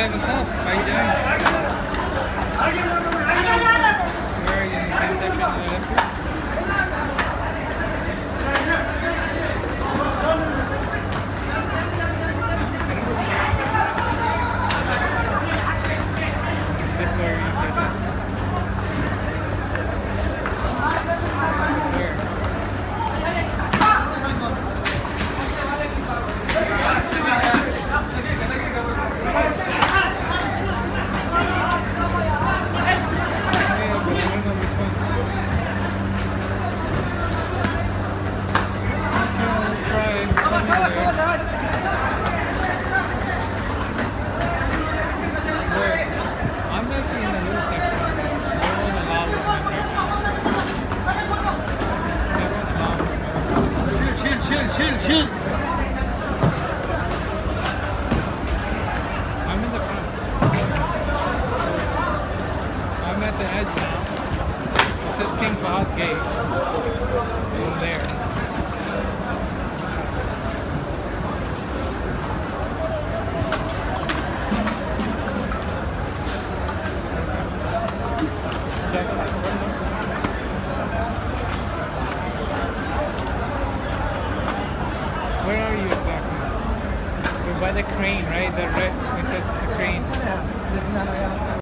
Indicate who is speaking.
Speaker 1: up? How you doing? Where are you in the?
Speaker 2: Chill, chill.
Speaker 1: I'm in the front. I'm at the edge now. It says King Fahad Gate. I'm there. Where are you exactly? We're by the crane, right? The red. It says the crane.
Speaker 2: Yeah,